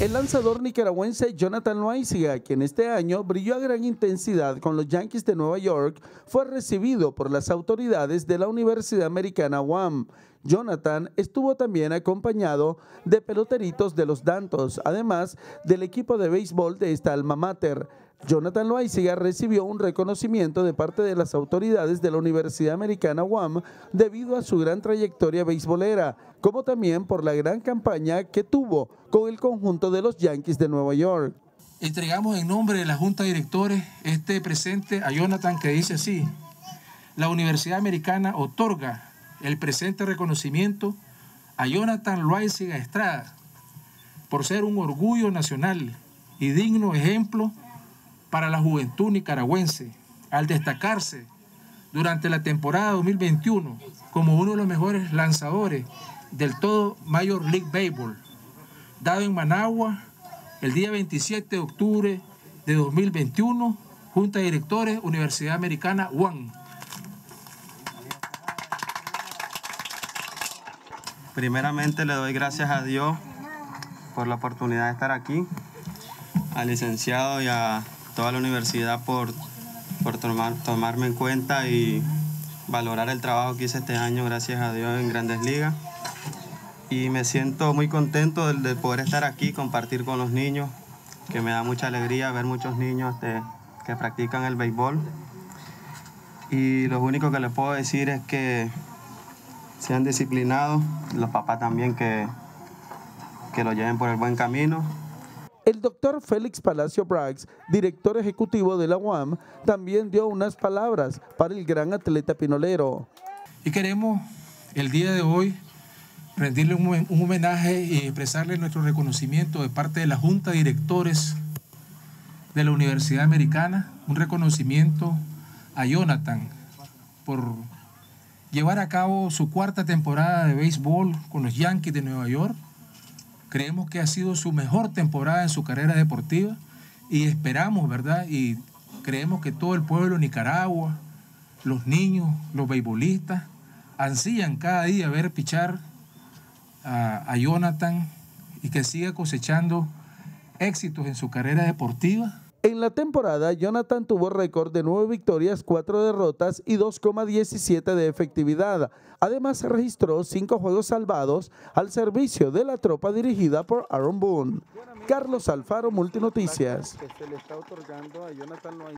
El lanzador nicaragüense Jonathan Loaiziga, quien este año brilló a gran intensidad con los Yankees de Nueva York, fue recibido por las autoridades de la Universidad Americana UAM. Jonathan estuvo también acompañado de peloteritos de los Dantos, además del equipo de béisbol de esta alma mater. Jonathan Loaiziga recibió un reconocimiento de parte de las autoridades de la Universidad Americana UAM debido a su gran trayectoria beisbolera, como también por la gran campaña que tuvo con el conjunto de los Yankees de Nueva York. Entregamos en nombre de la Junta de Directores este presente a Jonathan que dice así, la Universidad Americana otorga el presente reconocimiento a Jonathan Loaiziga Estrada por ser un orgullo nacional y digno ejemplo para la juventud nicaragüense al destacarse durante la temporada 2021 como uno de los mejores lanzadores del todo Major League Baseball, dado en Managua el día 27 de octubre de 2021, Junta de Directores, Universidad Americana, UAN. Primeramente le doy gracias a Dios por la oportunidad de estar aquí, al licenciado y a toda la universidad por, por tomar, tomarme en cuenta y valorar el trabajo que hice este año, gracias a Dios, en Grandes Ligas. Y me siento muy contento de, poder estar aquí, compartir con los niños, que me da mucha alegría ver muchos niños que practican el béisbol. Y lo único que les puedo decir es que sean disciplinados, los papás también que, que lo lleven por el buen camino el doctor Félix Palacio Braggs, director ejecutivo de la UAM, también dio unas palabras para el gran atleta pinolero. Y queremos el día de hoy rendirle un, homenaje y expresarle nuestro reconocimiento de parte de la Junta de Directores de la Universidad Americana, un reconocimiento a Jonathan por llevar a cabo su cuarta temporada de béisbol con los Yankees de Nueva York Creemos que ha sido su mejor temporada en su carrera deportiva y esperamos, ¿verdad? Y creemos que todo el pueblo de Nicaragua, los niños, los beisbolistas, ansían cada día ver pichar a, a Jonathan y que siga cosechando éxitos en su carrera deportiva en la temporada, Jonathan tuvo récord de 9 victorias, 4 derrotas y 2,17 de efectividad. Además, registró 5 juegos salvados al servicio de la tropa dirigida por Aaron Boone. Carlos Alfaro, Multinoticias.